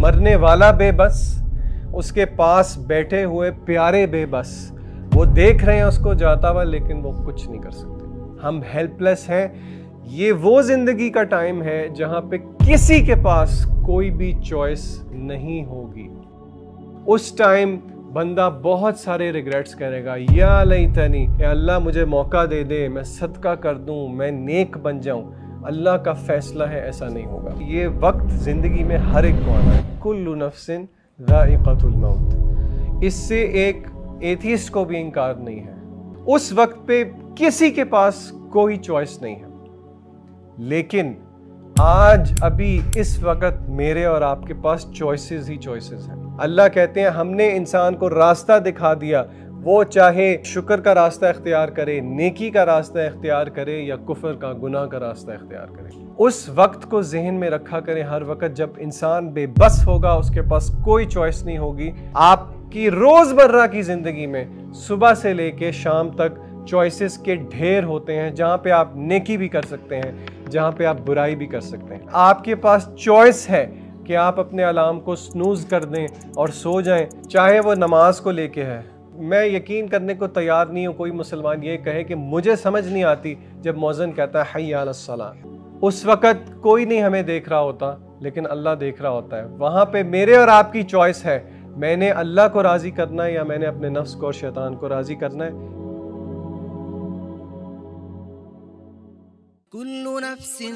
मरने वाला बेबस, उसके पास बैठे हुए प्यारे बेबस, वो देख रहे हैं उसको जाता हुआ, लेकिन वो कुछ नहीं कर सकते। हम हेल्पलेस हैं। ये वो ज़िंदगी का टाइम है जहाँ पे किसी के पास कोई भी चॉइस नहीं होगी। उस टाइम बंदा बहुत सारे रिग्रेट्स करेगा। या लई तनी अल्लाह मुझे मौका दे दे, मैं सदका कर दूँ, मैं नेक बन जाऊँ। अल्लाह का फैसला है, ऐसा नहीं होगा। ये वक्त ज़िंदगी में हर एक को आना है। कुल्लु नफसिन मौत। इससे एक एथिस्ट को भी इनकार नहीं है। उस वक्त पे किसी के पास कोई चॉइस नहीं है। लेकिन आज, अभी, इस वक्त मेरे और आपके पास चॉइसेस ही चॉइसेस हैं। अल्लाह कहते हैं, हमने इंसान को रास्ता दिखा दिया वो चाहे शुक्र का रास्ता इख्तियार करे, नेकी का रास्ता इख्तियार करे या कुफर का, गुनाह का रास्ता इख्तियार करे। उस वक्त को जहन में रखा करें हर वक्त। जब इंसान बेबस होगा, उसके पास कोई चॉइस नहीं होगी। आपकी रोज़मर्रा की ज़िंदगी में सुबह से लेके शाम तक चॉइसेस के ढेर होते हैं, जहाँ पे आप नेकी भी कर सकते हैं, जहाँ पे आप बुराई भी कर सकते हैं। आपके पास चॉइस है कि आप अपने अलार्म को स्नूज कर दें और सो जाएँ, चाहे वो नमाज़ को लेके है। मैं यकीन करने को तैयार नहीं हूँ कोई मुसलमान ये कहे कि मुझे समझ नहीं आती जब मौजन कहता है हयाला उस वक़्त कोई नहीं हमें देख रहा होता लेकिन अल्लाह देख रहा होता है वहाँ पे मेरे और आपकी चॉइस है मैंने अल्लाह को राज़ी करना है या मैंने अपने नफ्स को और शैतान को राज़ी करना है कुल्लु नफ्सिन